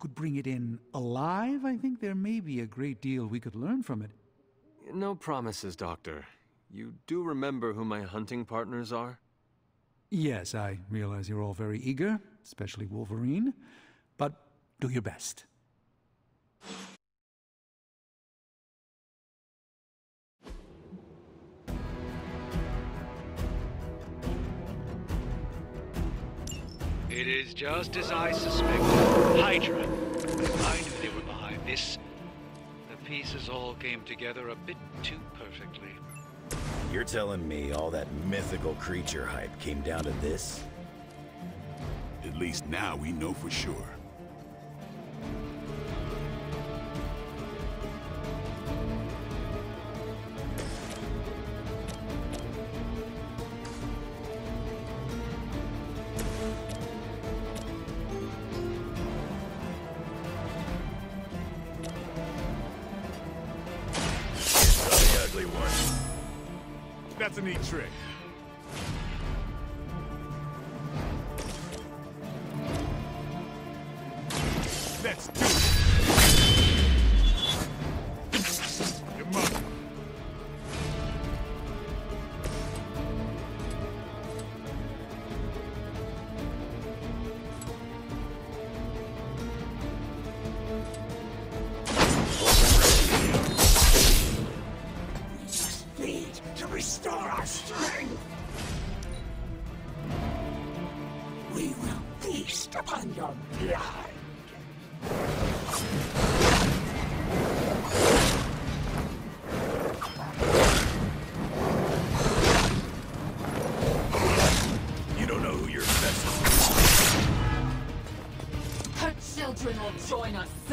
could bring it in alive, I think there may be a great deal we could learn from it. No promises, Doctor. You do remember who my hunting partners are? Yes, I realize you're all very eager, especially Wolverine, but do your best. It is just as I suspected. Hydra. I knew they were behind this. The pieces all came together a bit too perfectly. You're telling me all that mythical creature hype came down to this? At least now we know for sure. Neat trick. Children will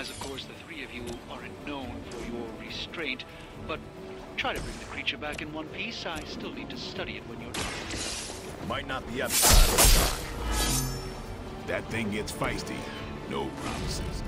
realize, of course, the three of you aren't known for your restraint, but try to bring the creature back in one piece. I still need to study it when you're done. Might not be up. That thing gets feisty. No promises.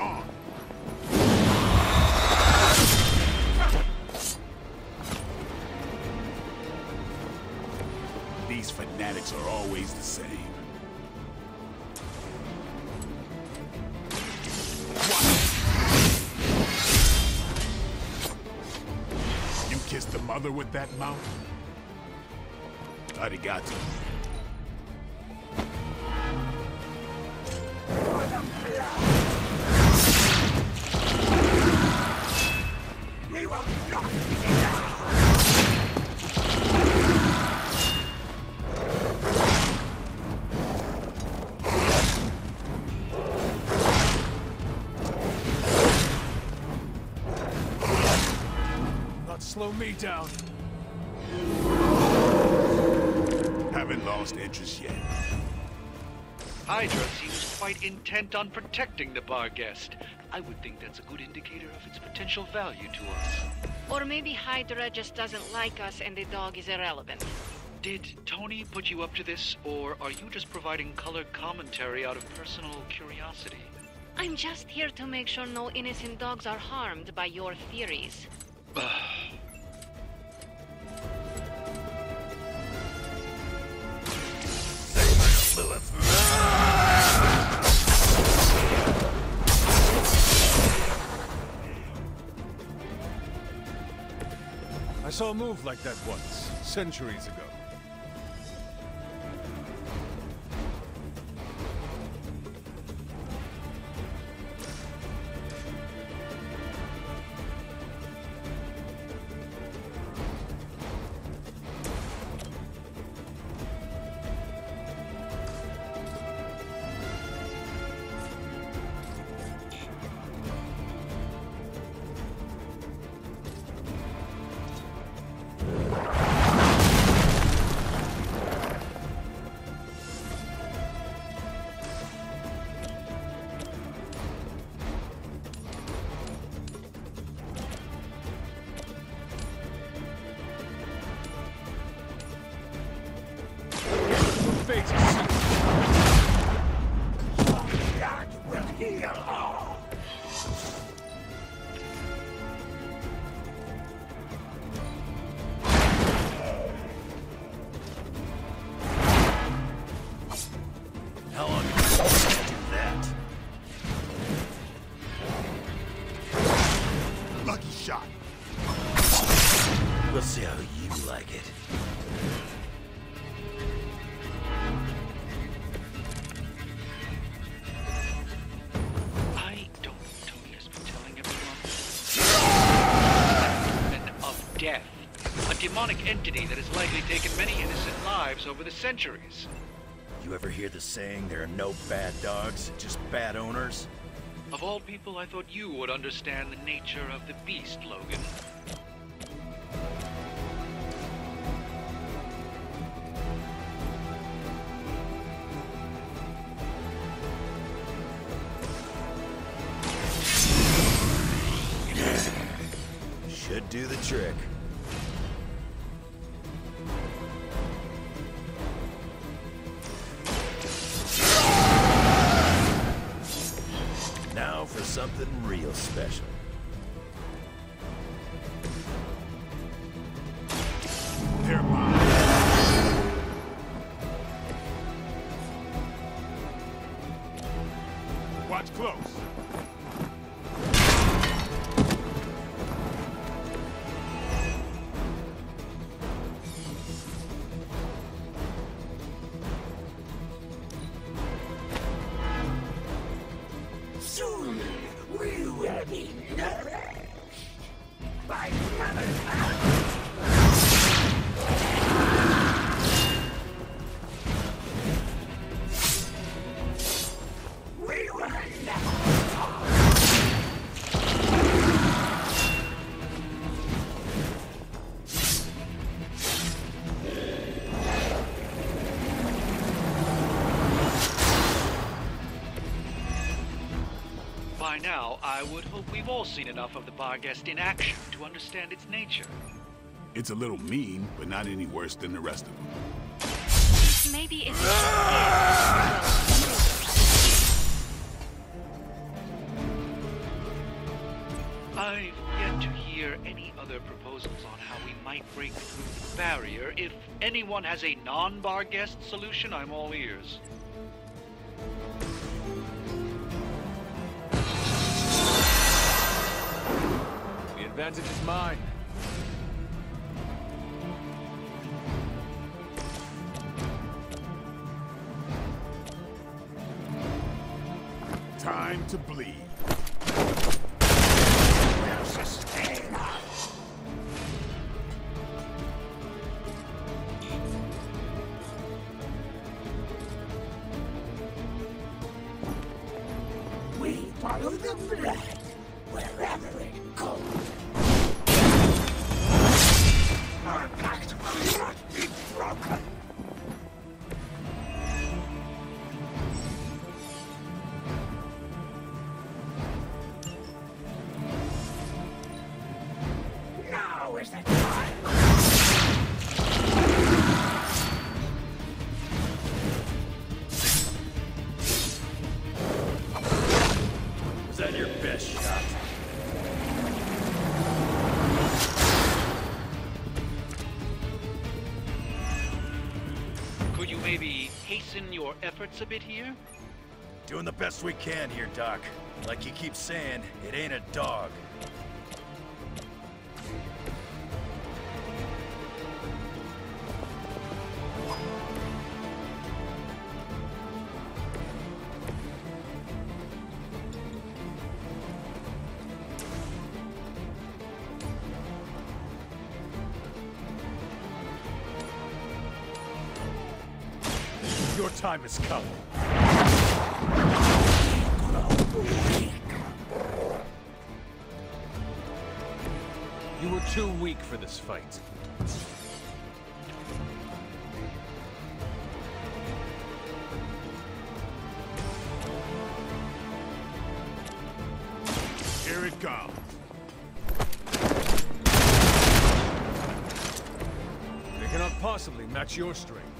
On. These fanatics are always the same. You kissed the mother with that mouth? Arigato. We slow me down. Haven't lost interest yet. Hydra seems quite intent on protecting the Barghest. I would think that's a good indicator of its potential value to us. Or maybe Hydra just doesn't like us and the dog is irrelevant. Did Tony put you up to this, or are you just providing color commentary out of personal curiosity? I'm just here to make sure no innocent dogs are harmed by your theories. saw a move like that once, centuries ago. Demonic entity that has likely taken many innocent lives over the centuries. You ever hear the saying there are no bad dogs, just bad owners? Of all people, I thought you would understand the nature of the beast, Logan. Should do the trick. Watch close. Now, I would hope we've all seen enough of the Barghest in action to understand its nature. It's a little mean, but not any worse than the rest of them. Maybe it's ah! I've yet to hear any other proposals on how we might break through the barrier. If anyone has a non-Barghest solution, I'm all ears. The advantage is mine. Time to bleed. will sustain. We follow the blood wherever it goes. Efforts a bit here? Doing the best we can here, Doc. Like you keep saying, it ain't a dog. Your time has come. You were too weak for this fight. Here it comes. They cannot possibly match your strength.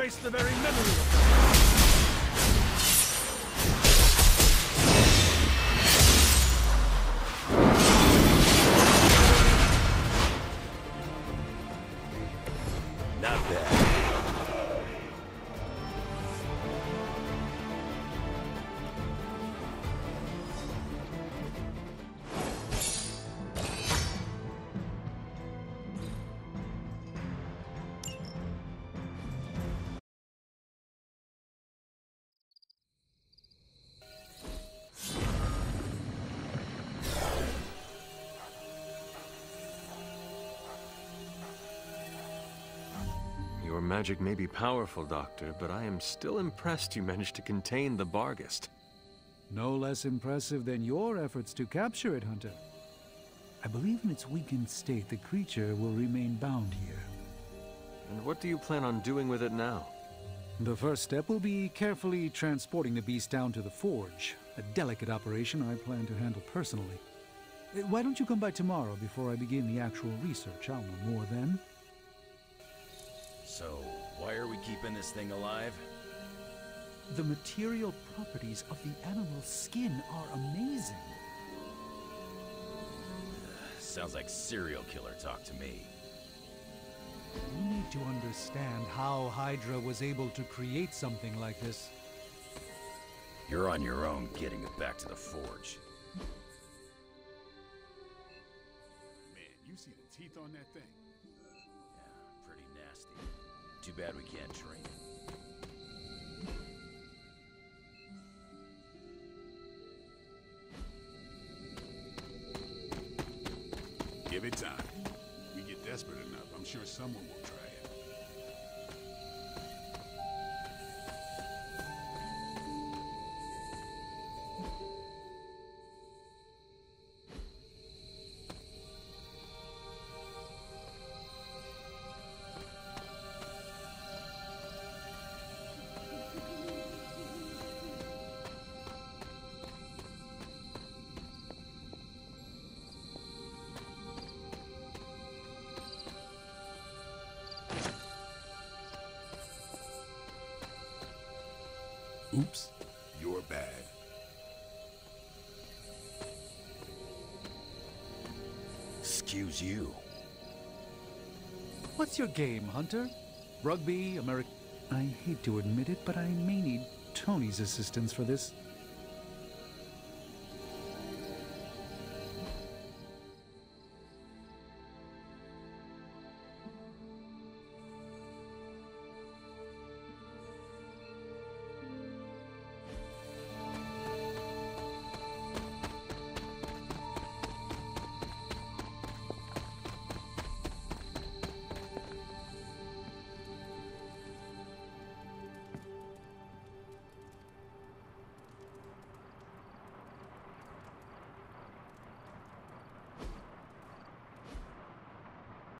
Erase the very memory magic may be powerful, Doctor, but I am still impressed you managed to contain the Barghest. No less impressive than your efforts to capture it, Hunter. I believe in its weakened state, the creature will remain bound here. And what do you plan on doing with it now? The first step will be carefully transporting the beast down to the forge. A delicate operation I plan to handle personally. Uh, Why don't you come by tomorrow before I begin the actual research? I'll know more then. So, why are we keeping this thing alive? The material properties of the animal's skin are amazing. Sounds like serial killer talk to me. You need to understand how Hydra was able to create something like this. You're on your own getting it back to the forge. Man, you see the teeth on that thing? Nasty. Too bad we can't train. Give it time. We get desperate enough, I'm sure someone will try Oops, you're bad. Excuse you. What's your game, Hunter? Rugby, American. I hate to admit it, but I may need Tony's assistance for this.